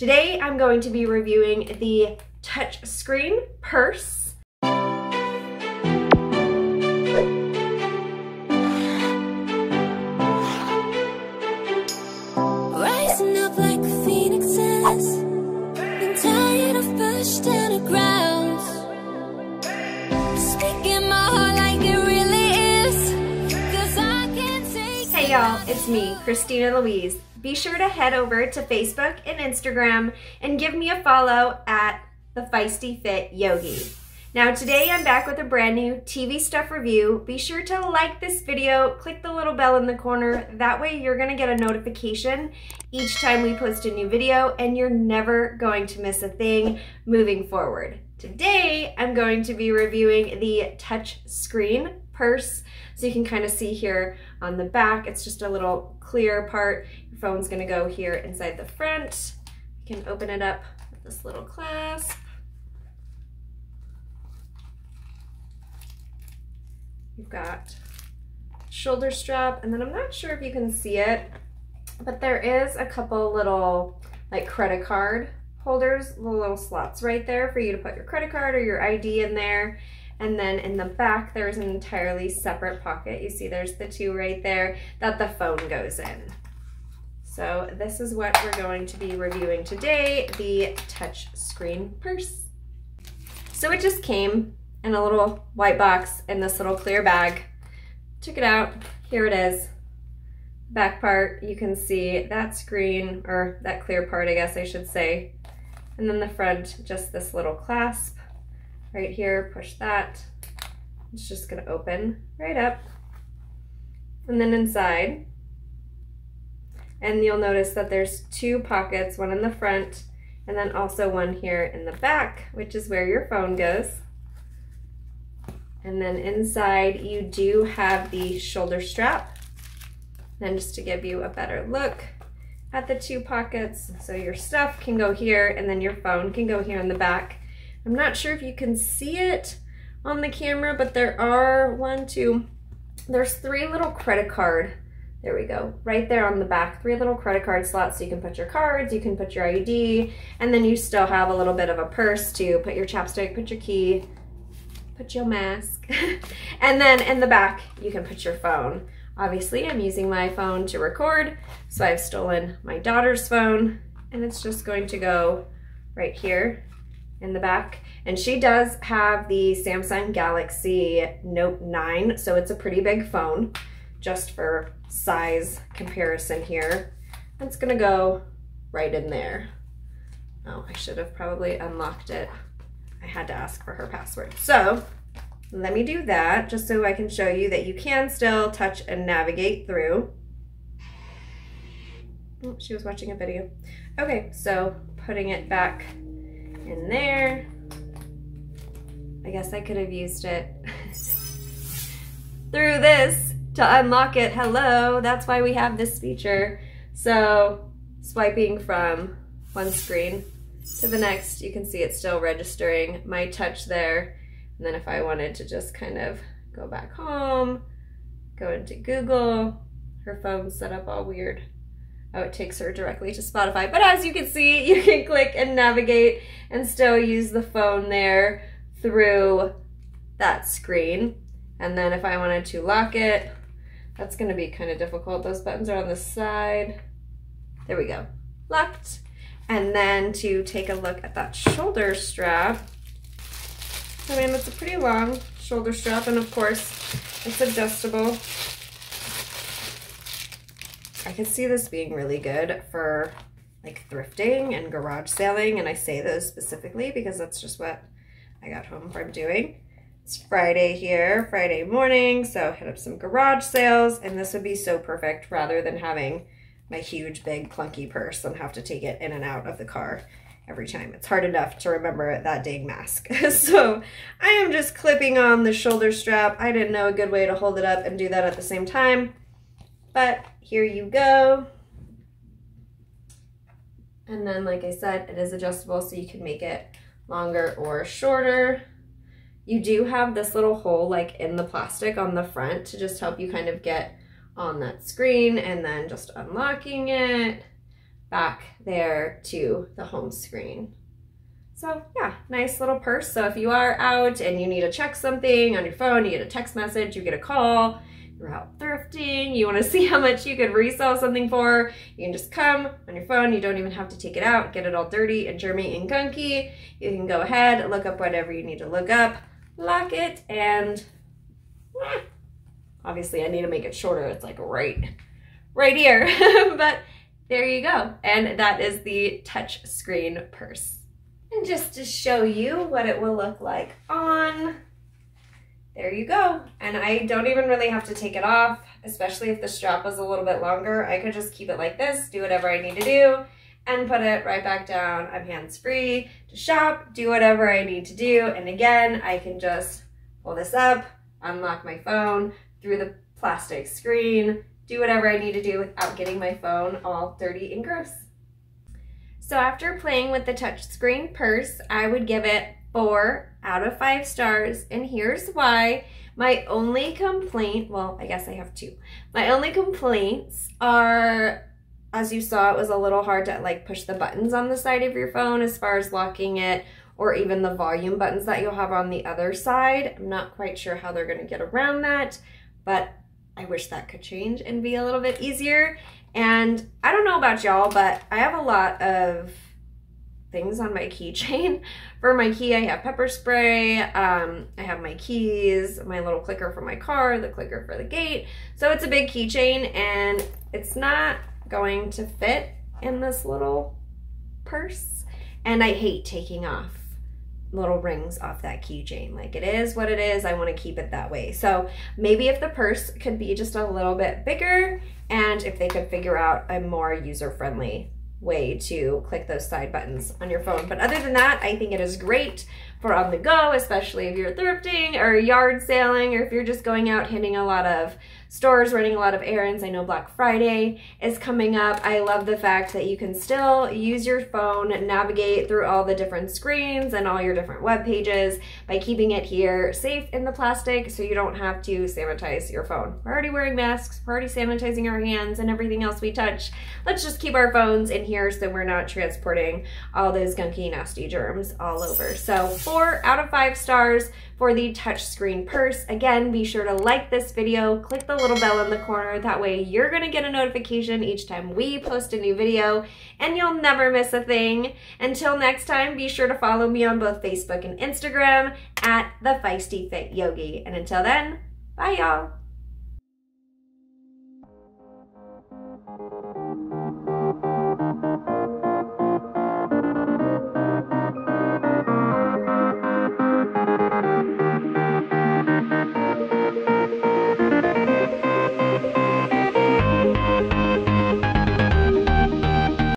Today I'm going to be reviewing the touchscreen purse. Rising up like phoenixes, been tired of pushed underground. Speaking my heart like it really is, cause I can't take Hey y'all, it's me, Kristina Louise. Be sure to head over to Facebook and Instagram and give me a follow at the Feisty Fit Yogi. Now today I'm back with a brand new TV stuff review. Be sure to like this video, click the little bell in the corner. That way you're gonna get a notification each time we post a new video and you're never going to miss a thing moving forward. Today I'm going to be reviewing the touch screen purse. So you can kind of see here on the back, it's just a little clear part. Phone's gonna go here inside the front. You can open it up with this little clasp. You've got shoulder strap, and then I'm not sure if you can see it, but there is a couple little like credit card holders, little, little slots right there for you to put your credit card or your ID in there. And then in the back, there's an entirely separate pocket. You see there's the two right there that the phone goes in. So this is what we're going to be reviewing today, the touch screen purse. So it just came in a little white box in this little clear bag. Took it out, here it is. Back part, you can see that screen, or that clear part, I guess I should say. And then the front, just this little clasp right here, push that. It's just gonna open right up. And then inside, and you'll notice that there's two pockets, one in the front, and then also one here in the back, which is where your phone goes. And then inside you do have the shoulder strap. And just to give you a better look at the two pockets, so your stuff can go here and then your phone can go here in the back. I'm not sure if you can see it on the camera, but there are one, two, there's three little credit card, there we go, right there on the back, three little credit card slots so you can put your cards, you can put your ID, and then you still have a little bit of a purse to put your chapstick, put your key, put your mask. and then in the back, you can put your phone. Obviously, I'm using my phone to record, so I've stolen my daughter's phone, and it's just going to go right here in the back. And she does have the Samsung Galaxy Note 9, so it's a pretty big phone, just for size comparison here. It's gonna go right in there. Oh, I should have probably unlocked it. I had to ask for her password. So let me do that just so I can show you that you can still touch and navigate through. Oh, she was watching a video. Okay, so putting it back in there. I guess I could have used it through this to unlock it. Hello, that's why we have this feature. So swiping from one screen to the next, you can see it's still registering my touch there. And then if I wanted to just kind of go back home, go into Google, her phone's set up all weird. Oh, it takes her directly to Spotify. But as you can see, you can click and navigate and still use the phone there through that screen. And then if I wanted to lock it, that's gonna be kind of difficult. Those buttons are on the side. There we go, locked. And then to take a look at that shoulder strap, I mean, it's a pretty long shoulder strap, and of course, it's adjustable. I could see this being really good for like thrifting and garage selling, and I say those specifically because that's just what I got home from doing. It's Friday here, Friday morning, so hit up some garage sales, and this would be so perfect rather than having my huge, big, clunky purse and have to take it in and out of the car every time. It's hard enough to remember that dang mask. so I am just clipping on the shoulder strap. I didn't know a good way to hold it up and do that at the same time, but here you go. And then, like I said, it is adjustable so you can make it longer or shorter. You do have this little hole like in the plastic on the front to just help you kind of get on that screen and then just unlocking it, back there to the home screen. So yeah, nice little purse. So if you are out and you need to check something on your phone, you get a text message, you get a call, you're out thrifting, you want to see how much you could resell something for, you can just come on your phone. You don't even have to take it out, get it all dirty and germy and gunky. You can go ahead, look up whatever you need to look up, lock it, and obviously I need to make it shorter. It's like right, right here, but there you go. And that is the touch screen purse. And just to show you what it will look like on, there you go. And I don't even really have to take it off, especially if the strap was a little bit longer. I could just keep it like this, do whatever I need to do, and put it right back down. I'm hands-free to shop, do whatever I need to do. And again, I can just pull this up, unlock my phone through the plastic screen, do whatever I need to do without getting my phone all dirty and gross. So after playing with the touchscreen purse, I would give it four out of five stars. And here's why. My only complaint, well, I guess I have two. My only complaints are, as you saw, it was a little hard to like push the buttons on the side of your phone as far as locking it or even the volume buttons that you'll have on the other side. I'm not quite sure how they're gonna get around that, but I wish that could change and be a little bit easier. And I don't know about y'all, but I have a lot of things on my keychain. For my key, I have pepper spray, um, I have my keys, my little clicker for my car, the clicker for the gate. So it's a big keychain and it's not going to fit in this little purse. And I hate taking off little rings off that keychain. Like it is what it is. I want to keep it that way. So maybe if the purse could be just a little bit bigger and if they could figure out a more user-friendly way to click those side buttons on your phone. But other than that, I think it is great for on the go, especially if you're thrifting or yard sailing or if you're just going out hitting a lot of stores, running a lot of errands. I know Black Friday is coming up. I love the fact that you can still use your phone, navigate through all the different screens and all your different web pages by keeping it here safe in the plastic so you don't have to sanitize your phone. We're already wearing masks, we're already sanitizing our hands and everything else we touch. Let's just keep our phones in here so we're not transporting all those gunky, nasty germs all over. So four out of five stars for the touchscreen purse. Again, be sure to like this video, click the little bell in the corner. That way you're gonna get a notification each time we post a new video and you'll never miss a thing. Until next time, be sure to follow me on both Facebook and Instagram at The Feisty Fit Yogi. And until then, bye y'all.